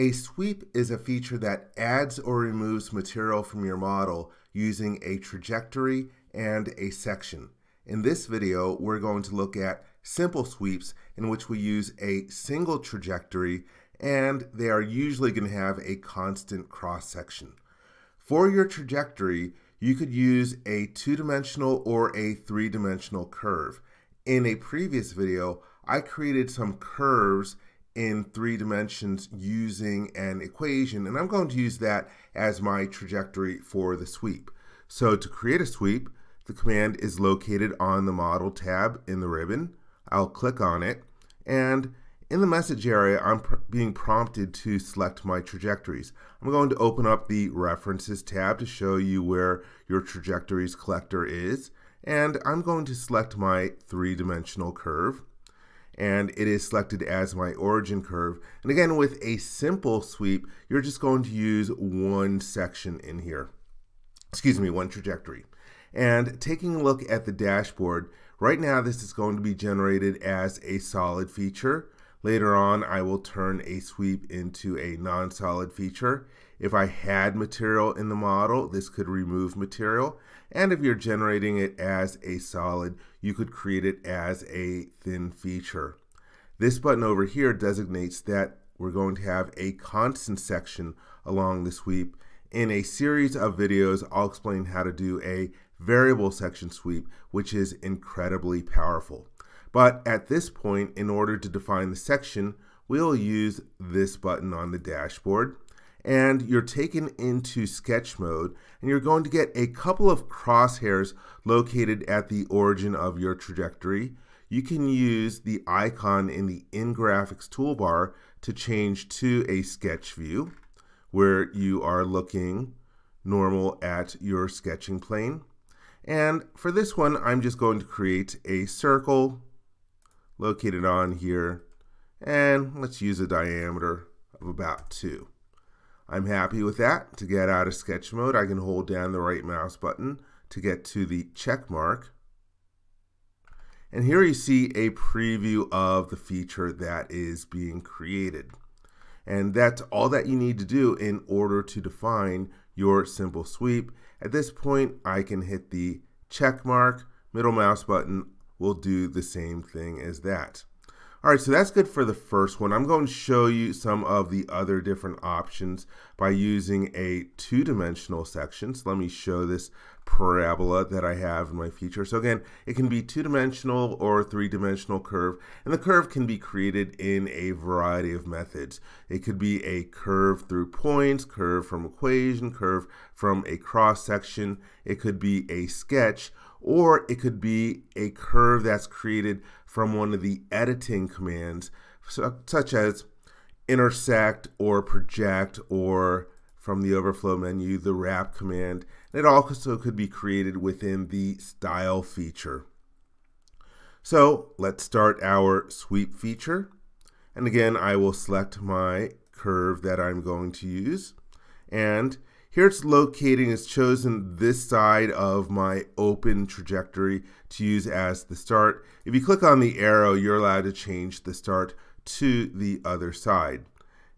A sweep is a feature that adds or removes material from your model using a trajectory and a section. In this video, we're going to look at simple sweeps in which we use a single trajectory and they are usually going to have a constant cross section. For your trajectory, you could use a two-dimensional or a three-dimensional curve. In a previous video, I created some curves in three dimensions using an equation, and I'm going to use that as my trajectory for the sweep. So to create a sweep, the command is located on the Model tab in the ribbon. I'll click on it, and in the message area, I'm pr being prompted to select my trajectories. I'm going to open up the References tab to show you where your trajectories collector is, and I'm going to select my three-dimensional curve and it is selected as my origin curve. And again, with a simple sweep, you're just going to use one section in here. Excuse me, one trajectory. And taking a look at the dashboard, right now this is going to be generated as a solid feature. Later on, I will turn a sweep into a non-solid feature. If I had material in the model, this could remove material. And if you're generating it as a solid, you could create it as a thin feature. This button over here designates that we're going to have a constant section along the sweep. In a series of videos, I'll explain how to do a variable section sweep, which is incredibly powerful. But at this point, in order to define the section, we'll use this button on the dashboard. And you're taken into sketch mode, and you're going to get a couple of crosshairs located at the origin of your trajectory. You can use the icon in the InGraphics toolbar to change to a sketch view where you are looking normal at your sketching plane. And for this one, I'm just going to create a circle located on here. And let's use a diameter of about 2. I'm happy with that. To get out of sketch mode, I can hold down the right mouse button to get to the check mark. And here you see a preview of the feature that is being created. And that's all that you need to do in order to define your simple sweep. At this point, I can hit the check mark, middle mouse button will do the same thing as that. All right, so that's good for the first one. I'm going to show you some of the other different options by using a two-dimensional section. So let me show this parabola that I have in my feature. So again, it can be two-dimensional or three-dimensional curve, and the curve can be created in a variety of methods. It could be a curve through points, curve from equation, curve from a cross-section. It could be a sketch, or it could be a curve that's created from one of the editing commands, such as intersect or project, or from the overflow menu, the wrap command. And it also could be created within the style feature. So let's start our sweep feature. And again, I will select my curve that I'm going to use. And here it's locating, it's chosen this side of my open trajectory to use as the start. If you click on the arrow, you're allowed to change the start to the other side.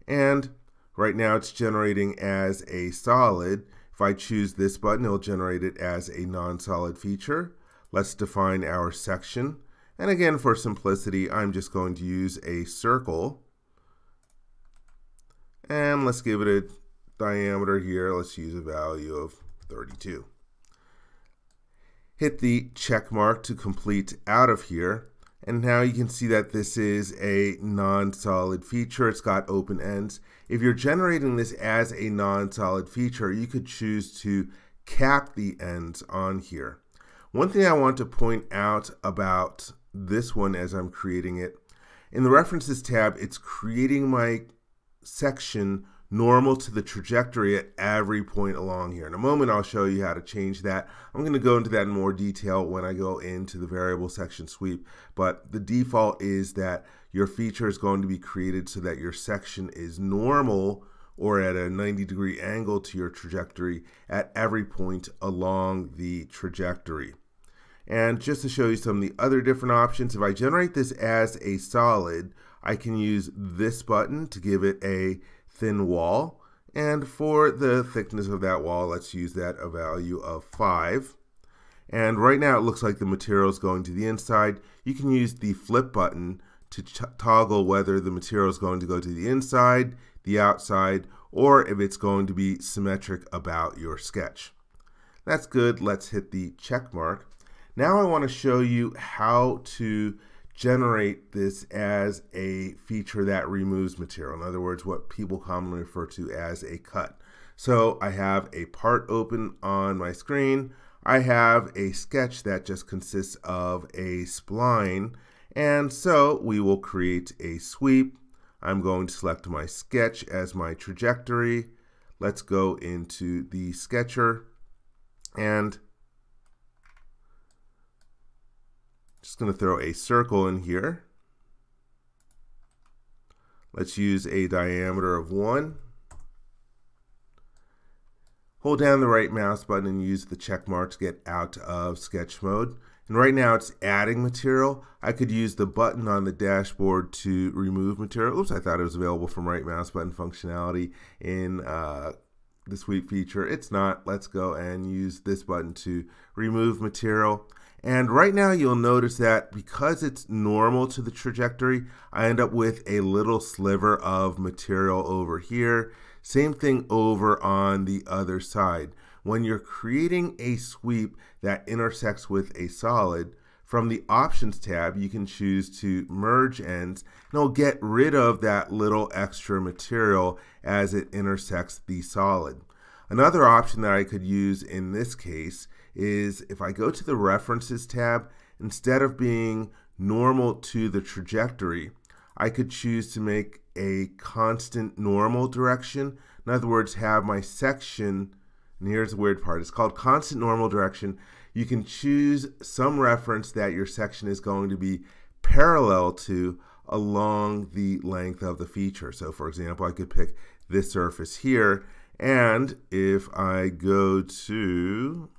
And right now it's generating as a solid. If I choose this button, it'll generate it as a non-solid feature. Let's define our section. And again, for simplicity, I'm just going to use a circle. And let's give it a diameter here, let's use a value of 32. Hit the check mark to complete out of here. And now you can see that this is a non-solid feature. It's got open ends. If you're generating this as a non-solid feature, you could choose to cap the ends on here. One thing I want to point out about this one as I'm creating it, in the References tab, it's creating my section normal to the trajectory at every point along here. In a moment, I'll show you how to change that. I'm going to go into that in more detail when I go into the variable section sweep, but the default is that your feature is going to be created so that your section is normal or at a 90 degree angle to your trajectory at every point along the trajectory. And just to show you some of the other different options, if I generate this as a solid, I can use this button to give it a thin wall. And for the thickness of that wall, let's use that a value of 5. And right now it looks like the material is going to the inside. You can use the flip button to toggle whether the material is going to go to the inside, the outside, or if it's going to be symmetric about your sketch. That's good. Let's hit the check mark. Now I want to show you how to generate this as a feature that removes material. In other words, what people commonly refer to as a cut. So I have a part open on my screen. I have a sketch that just consists of a spline. And so we will create a sweep. I'm going to select my sketch as my trajectory. Let's go into the sketcher and just going to throw a circle in here. Let's use a diameter of 1. Hold down the right mouse button and use the check mark to get out of sketch mode. And right now it's adding material. I could use the button on the dashboard to remove material. Oops, I thought it was available from right mouse button functionality in uh, the sweep feature. It's not. Let's go and use this button to remove material. And right now you'll notice that because it's normal to the trajectory, I end up with a little sliver of material over here. Same thing over on the other side. When you're creating a sweep that intersects with a solid, from the options tab, you can choose to merge ends and it'll get rid of that little extra material as it intersects the solid. Another option that I could use in this case is if I go to the references tab, instead of being normal to the trajectory, I could choose to make a constant normal direction. In other words, have my section, and here's the weird part, it's called constant normal direction. You can choose some reference that your section is going to be parallel to along the length of the feature. So for example, I could pick this surface here, and if I go to,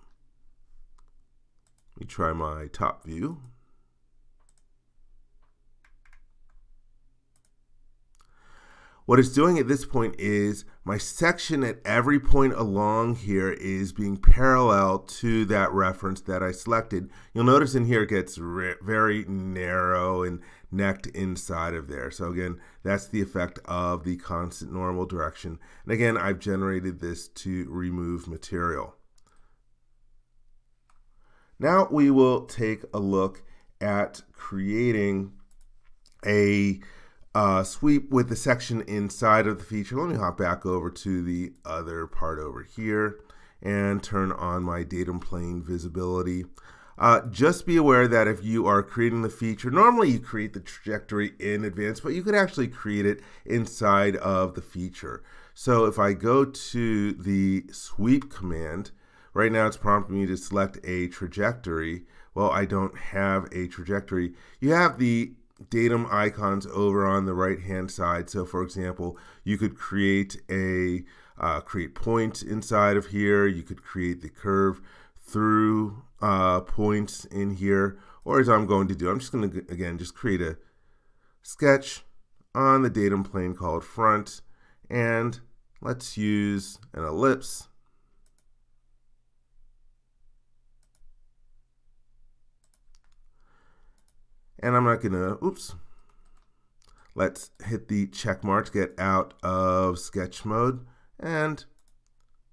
let me try my top view. What it's doing at this point is my section at every point along here is being parallel to that reference that I selected. You'll notice in here it gets very narrow and necked inside of there. So again, that's the effect of the constant normal direction. And again, I've generated this to remove material. Now we will take a look at creating a uh, sweep with the section inside of the feature. Let me hop back over to the other part over here and turn on my datum plane visibility. Uh, just be aware that if you are creating the feature, normally you create the trajectory in advance, but you could actually create it inside of the feature. So if I go to the sweep command, right now it's prompting me to select a trajectory. Well, I don't have a trajectory. You have the datum icons over on the right hand side. So for example, you could create a uh, create point inside of here. You could create the curve through uh, points in here. Or as I'm going to do, I'm just going to, again, just create a sketch on the datum plane called front. And let's use an ellipse And I'm not gonna, oops. Let's hit the check mark to get out of sketch mode and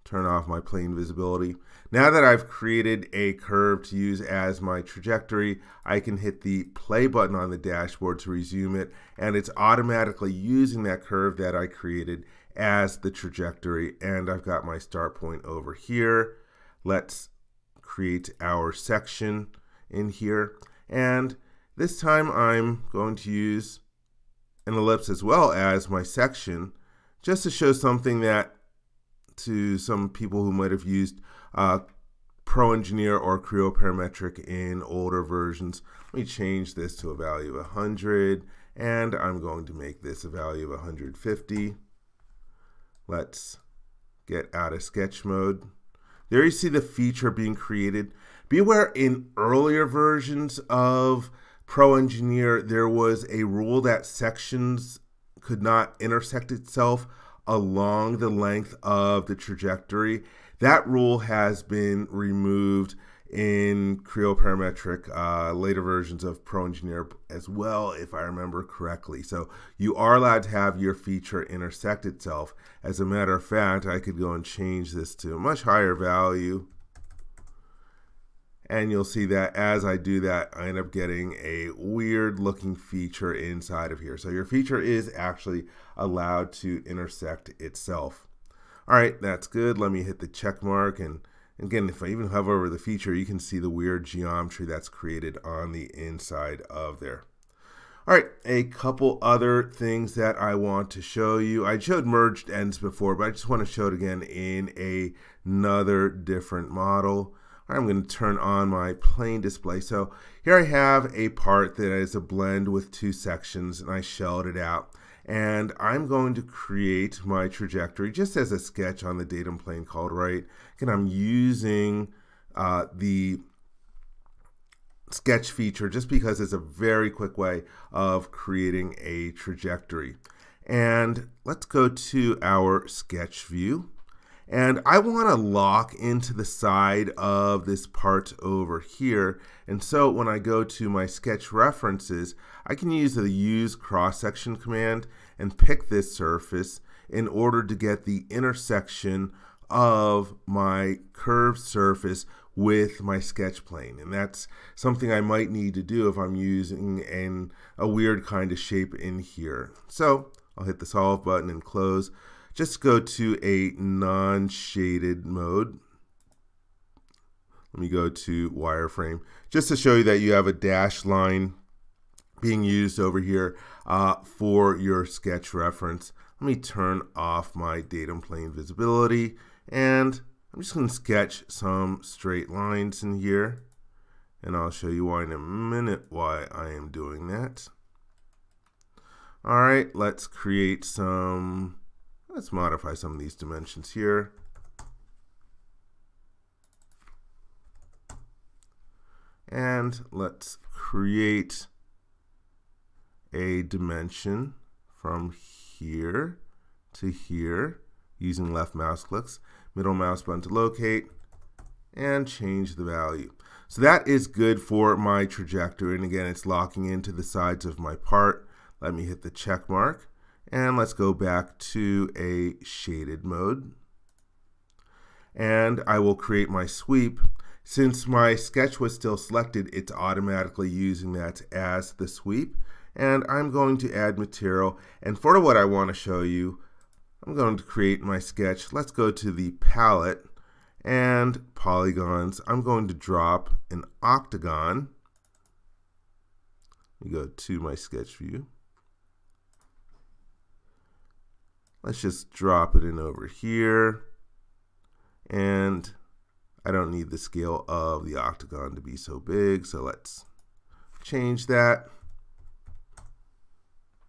turn off my plane visibility. Now that I've created a curve to use as my trajectory, I can hit the play button on the dashboard to resume it, and it's automatically using that curve that I created as the trajectory. And I've got my start point over here. Let's create our section in here. And this time I'm going to use an ellipse as well as my section just to show something that to some people who might have used uh, Pro Engineer or Creo Parametric in older versions. Let me change this to a value of 100 and I'm going to make this a value of 150. Let's get out of sketch mode. There you see the feature being created. Be aware in earlier versions of Pro Engineer, there was a rule that sections could not intersect itself along the length of the trajectory. That rule has been removed in Creo Parametric, uh, later versions of Pro Engineer as well, if I remember correctly. So you are allowed to have your feature intersect itself. As a matter of fact, I could go and change this to a much higher value. And you'll see that as I do that, I end up getting a weird looking feature inside of here. So your feature is actually allowed to intersect itself. All right, that's good. Let me hit the check mark and Again, if I even hover over the feature, you can see the weird geometry that's created on the inside of there. All right, a couple other things that I want to show you. I showed merged ends before, but I just want to show it again in a, another different model. I'm going to turn on my plane display. So here I have a part that is a blend with two sections, and I shelled it out and I'm going to create my trajectory just as a sketch on the datum plane called right. And I'm using uh, the sketch feature just because it's a very quick way of creating a trajectory. And let's go to our sketch view. And I want to lock into the side of this part over here. And so when I go to my sketch references, I can use the use cross section command and pick this surface in order to get the intersection of my curved surface with my sketch plane. And that's something I might need to do if I'm using an, a weird kind of shape in here. So I'll hit the solve button and close just go to a non-shaded mode. Let me go to wireframe just to show you that you have a dash line being used over here uh, for your sketch reference. Let me turn off my datum plane visibility and I'm just going to sketch some straight lines in here and I'll show you why in a minute why I am doing that. All right, let's create some Let's modify some of these dimensions here. And let's create a dimension from here to here using left mouse clicks, middle mouse button to locate, and change the value. So that is good for my trajectory. And again, it's locking into the sides of my part. Let me hit the check mark. And let's go back to a shaded mode. And I will create my sweep. Since my sketch was still selected, it's automatically using that as the sweep. And I'm going to add material. And for what I want to show you, I'm going to create my sketch. Let's go to the palette and polygons. I'm going to drop an octagon. Go to my sketch view. Let's just drop it in over here. And I don't need the scale of the octagon to be so big, so let's change that.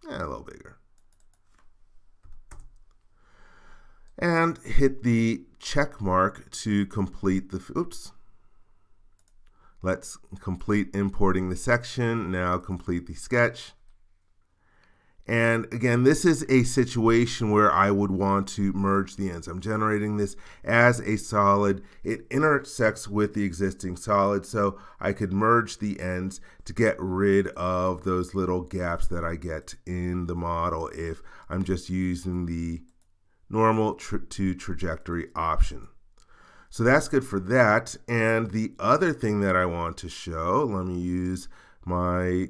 Yeah, a little bigger. And hit the check mark to complete the, oops. Let's complete importing the section, now complete the sketch. And again, this is a situation where I would want to merge the ends. I'm generating this as a solid. It intersects with the existing solid, so I could merge the ends to get rid of those little gaps that I get in the model if I'm just using the normal tra to trajectory option. So that's good for that. And the other thing that I want to show, let me use my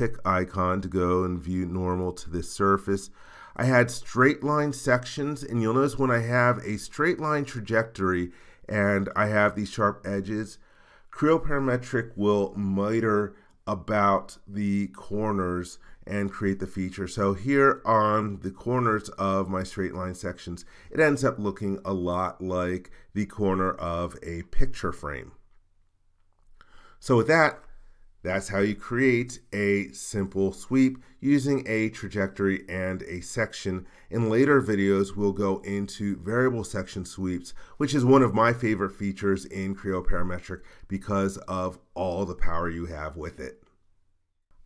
pick icon to go and view normal to this surface. I had straight line sections and you'll notice when I have a straight line trajectory and I have these sharp edges, Creo Parametric will miter about the corners and create the feature. So here on the corners of my straight line sections, it ends up looking a lot like the corner of a picture frame. So with that, that's how you create a simple sweep using a trajectory and a section. In later videos, we'll go into variable section sweeps, which is one of my favorite features in Creo Parametric because of all the power you have with it.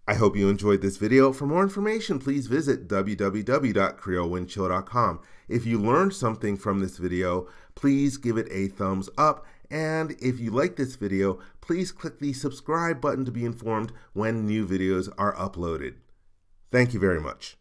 I hope you enjoyed this video. For more information, please visit www.creowindchill.com. If you learned something from this video, please give it a thumbs up. And if you like this video, please click the subscribe button to be informed when new videos are uploaded. Thank you very much.